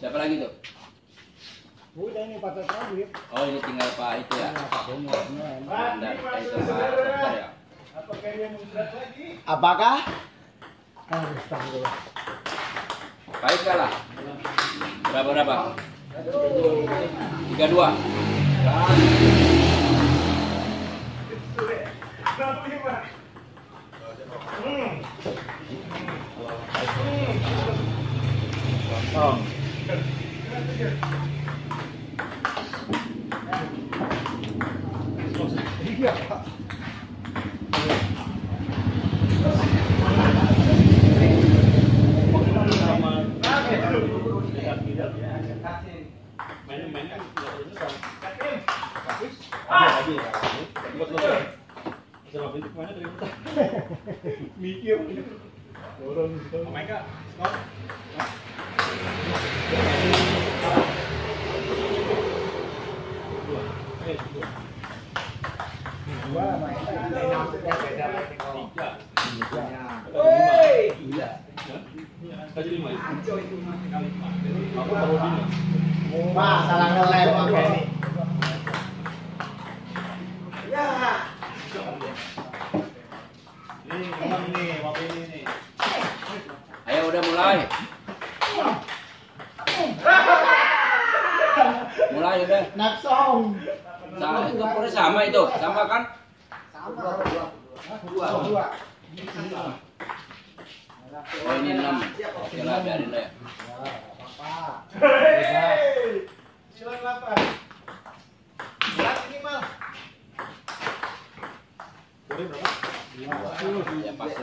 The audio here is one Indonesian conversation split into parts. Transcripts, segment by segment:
Siapa lagi tuh? Udah ini patut lagi. Oh ini tinggal Pak itu ya. Pak Dokter ya. Apakah? Harus tangguh. Baik kalah. Berapa berapa? Tiga dua. Um, yeah. Wah, salah ngelem apa ini? Ayo udah mulai. Mulai udah. Naksong. Sama itu sama itu, sama kan? Dua. Dua. Oh ini enam. Oke lah biarin lah ya.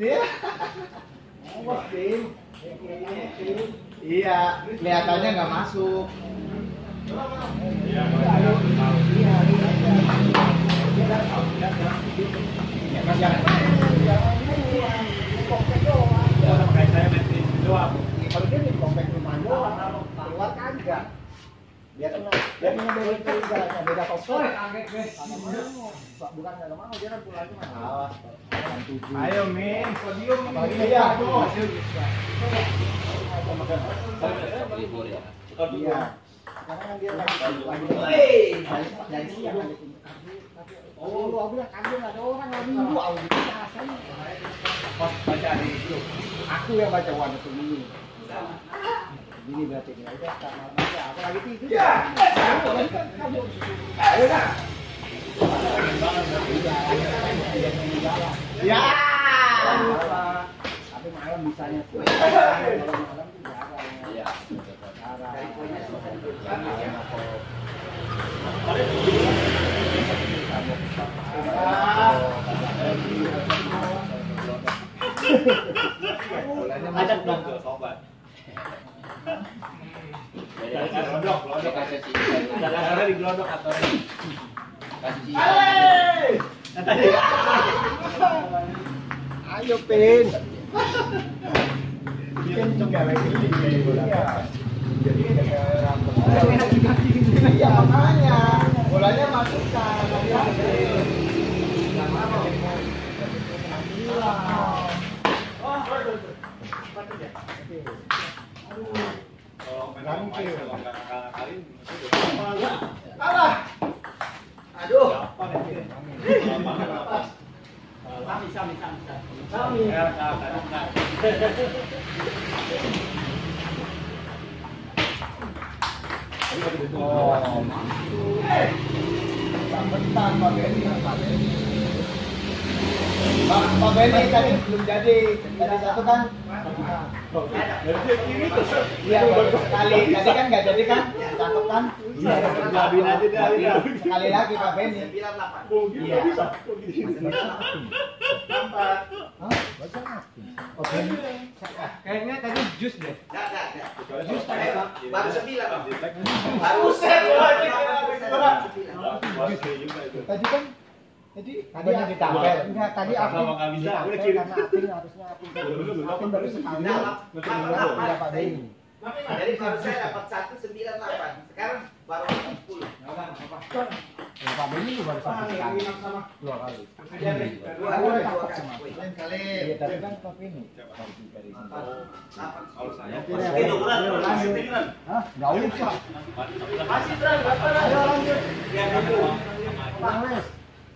Iya. Iya, kelihatannya nggak masuk. Kalau dia di komplek rumah doang, keluar kagak. Dia kena, dia beda tiga, beda kosong. Bukan nggak mau, dia kan pulangnya mah. Ayo Min, podium. Apalagi ya. Iya. Karena kan dia lagi lagi dari siang ada Oh, lu aku bilang kagak nggak ada orang lagi minggu aku dikasih. Pas baca di itu. Aku yang baca warna tuh ini. Ini berarti ini udah sama aja. Aku lagi tidur. Ya. Ayo dah. Ya. Tapi malam bisanya tuh. Kalau malam tuh jarang. Ajak dong ke Dia kasih atau Kasih. Ayo Pin. Bikin juga lagi. Jadi Iya makanya bolanya masukkan. Alah. Aduh. Sami, sami, sami, sami. Oh, mantul. Bentar, Pak Benny, Pak Benny. Pak, Pak Benny tadi belum jadi. Tadi satu kan. Iya, baru sekali. Tadi kan nggak jadi kan? Cakep kan? Iya, jadiin aja dah. Sekali lagi Pak Benny. Iya. Hah? Oh, Benny. Kayaknya tadi jus deh. Baru sembilan. Buset, Tadi kan Tadi tadi ditambah. Enggak, tadi aku nggak bisa, udah ditambah kiri. karena Apin harusnya Apin. Apin baru sekali. Iya, Pak Benny. Jadi baru saya dapat satu sembilan delapan. Sekarang baru sepuluh. Ya, Pak juga baru satu. Dua kali. Dua dua dua kali. Iya, tapi kan Pak Benny. Baru tiga dari sini. Delapan. Hah? Nggak usah. Ayo lanjut. Bang Les.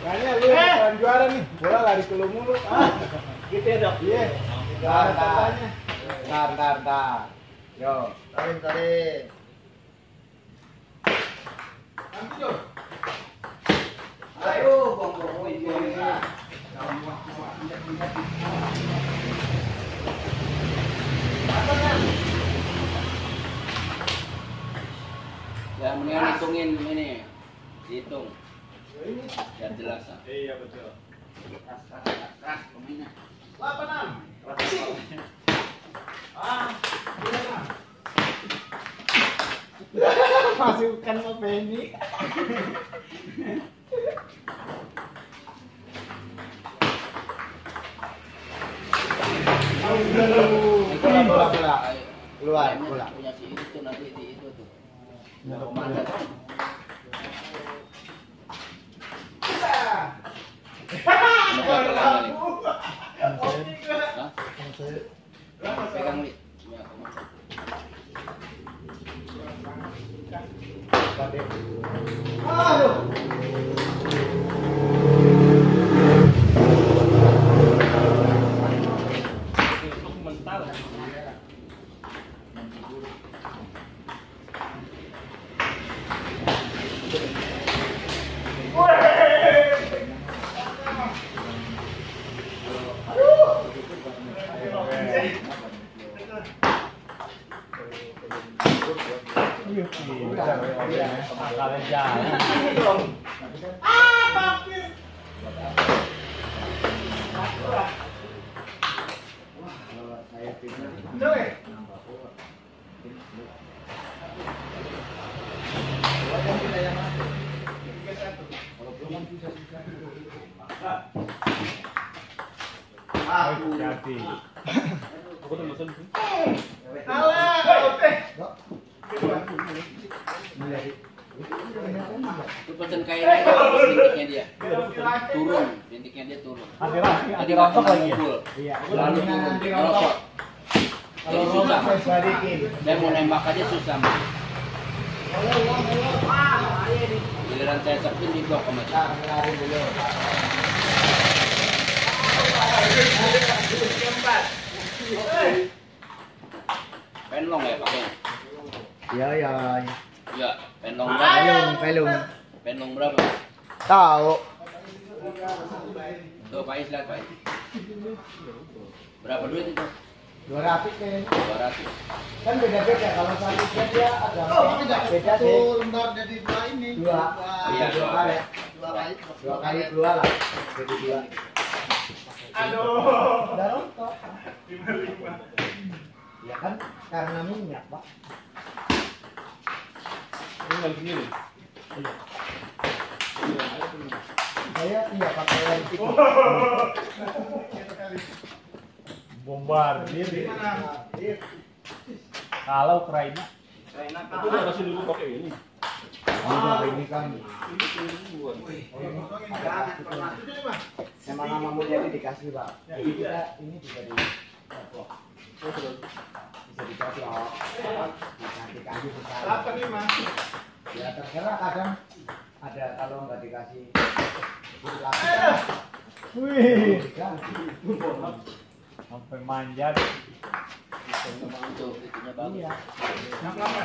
Kayaknya lu yang bakalan juara nih. Bola lari ke lu mulu. Ah, gitu ya dok. Iya. Yo, tarik, tarik. Ayo. Ya mendingan hitungin ini. Hitung. Biar jelas. ah. Iya betul. Ras, ras, ras, ras, pemainnya. Masukkan ke Benny. Bola, bola, bola. Keluar, bola. Punya si itu nanti di itu tuh. Hah? Pegang li. Ya, kamu. Aduh. Kalian jalan. Hati. Itu pesen kain aja bintiknya dia. Turun, bintiknya dia turun. Tadi rontok lagi ya? Iya, Lalu nanti turun, rontok. Jadi susah. mau nembak aja susah. Giliran saya sepin di blok sama lari dulu. Penlong ya pakai. Ya, ya. Ya, penlong berapa? Pelung, pelung. Penlong berapa? Tahu. Tuh Pak Is lihat Pak. Berapa duit itu? 200 kayaknya. 200. Kan beda-beda kalau satu set dia ada beda Satu sih. lembar dari dua ini. Dua. Iya, dua kali. Dua kali. Dua kali dua lah. Jadi dua. Aduh. Udah rontok. Ya kan karena minyak, Pak. Ini lagi sendiri. Saya iya pakai yang itu. Bombardir. Kalau Ukraina. Itu udah kasih dulu pakai ini. Ah, ini kan Emang nama mulia ini dikasih, Pak. Jadi kita ini juga di bisa dicocok dikasih besar Apa nih mas? ya terserah kadang ada kalau nggak dikasih Wih, sampai manjat. Untuk itunya bagus. iya Nak lama.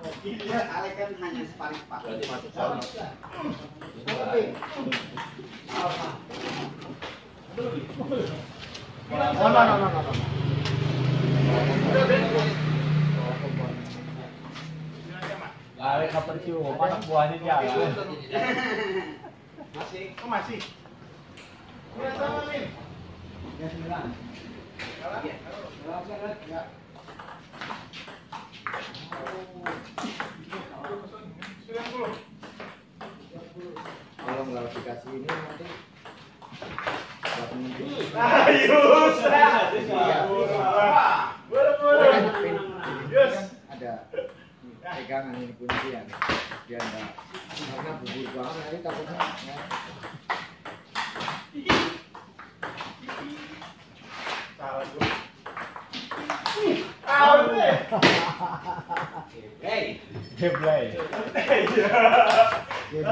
Alek kan hanya sparring pak. Berarti masuk. Oh. Masih. Oh, masih. Ya dikasih ini nanti Ayo, ini kan ada pegangan ini kunci ya biar nggak karena bubur banget nanti takutnya ya. Hei. Geblay. Biar itu bubur Iya.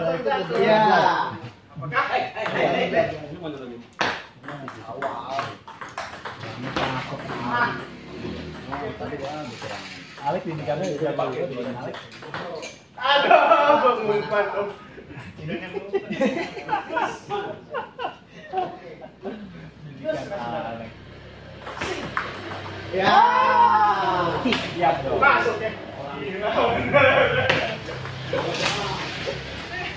banget. Hei, hei, hei, hei. awal Oh, tadi gua bicara Alek ini kan bisa pakai Alek. Aduh. Didikan Alek. ya Siap dong. Masuk ya.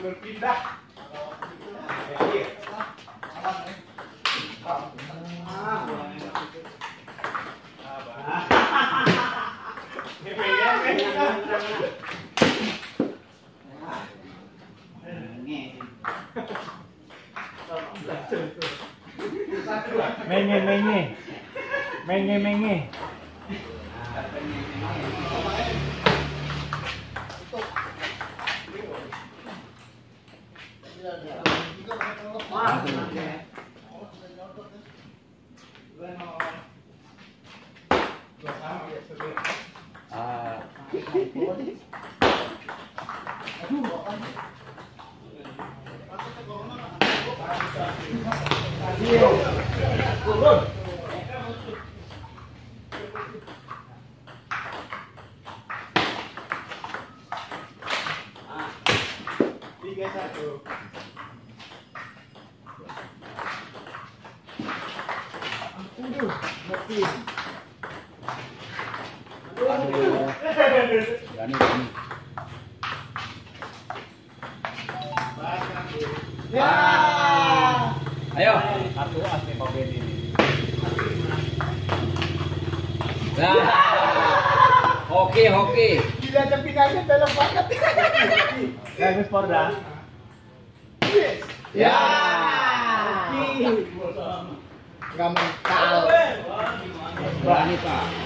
convertirla 一个盆能放二十个 ya Ayo. Satu as nih Pak Benny ini. Nah. Oke, oke. Gila tapi aja dalam banget. Bagus Porda. ya nggak mental Berani, Pak.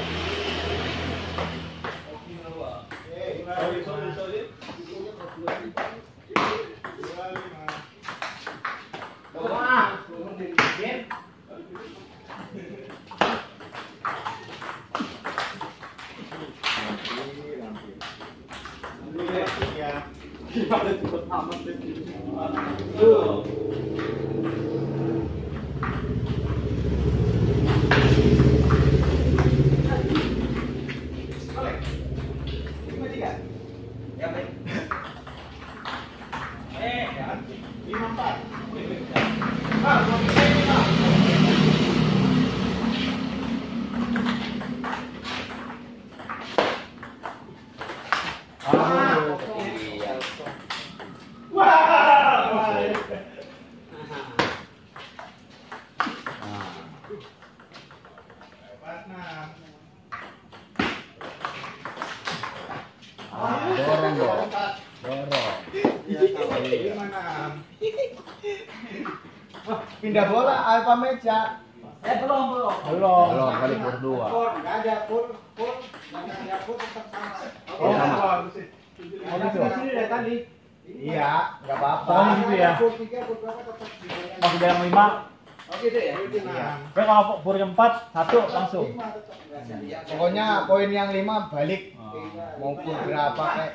Lima empat. Bang, mau kita ini bang. Aduh. Iya. Wah. Pas enam. Ah, dorong dong. Dorong. Lima enam. Pindah meja? Eh belum belum. Belum. Belum kali pur dua. Nggak ada pur, pur, nggak ada pur tetap sama. Oh, sama. bagus sih. Oh, gitu. Sini dari tadi. Iya, nggak apa-apa. Oh, gitu ya? Pur tiga, pur berapa tetap di yang lima, Oh gitu ya? Iya. kan kalau empat, satu langsung. Ada. Pokoknya poin yang lima balik Oh. mau pur berapa kayak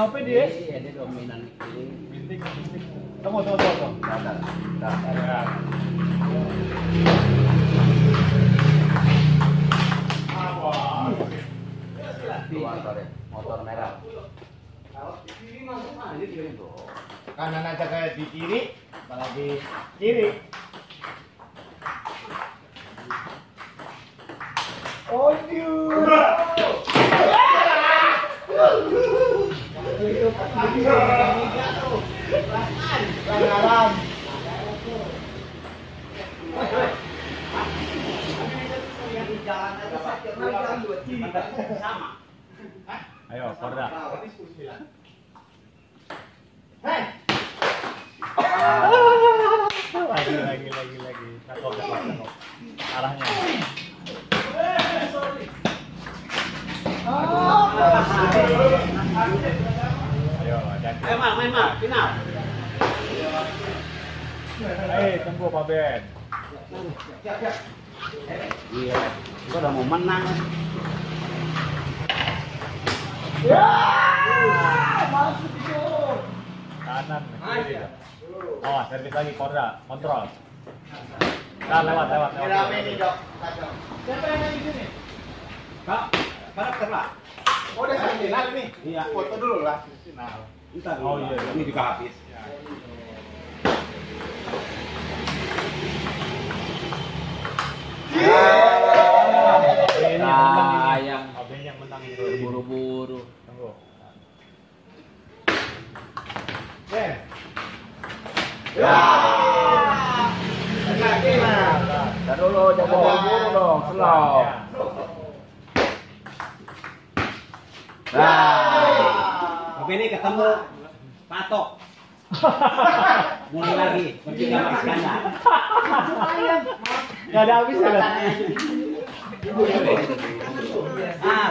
Kiri dapat dia. Iya, dia dominan kiri. Bintik, bintik. Tunggu, tunggu, tunggu. Ya. Apa? Dua sore. Motor merah. Kanan aja kayak di kiri, apalagi kiri. Oh, you. Ayo, Korda. Lagi, lagi, lagi, lagi. Arahnya. Jangan. Ayo Mak, main Mak, final. Eh, tunggu Pak Ben. Iya, gua udah mau menang. Kanan, kiri. Awas, servis lagi, Korda. Kontrol. Nah, lewat, lewat, lewat. Rame nih, Dok. Siapa yang main di sini? Kak, karakter Pak. Oh, udah semifinal nih. Iya. Foto dulu lah final. Oh, iya, iya. Ini juga habis. Ini. Sayang. Oh, yang menang itu. Buru-buru. Tunggu. Ben. Lagi nah. Dulu, jangan buru-buru dong. Slow. Ya. Nah ini ketemu patok. Mulai lagi, pergi sama Iskandar. Gak ada habisnya. Ah,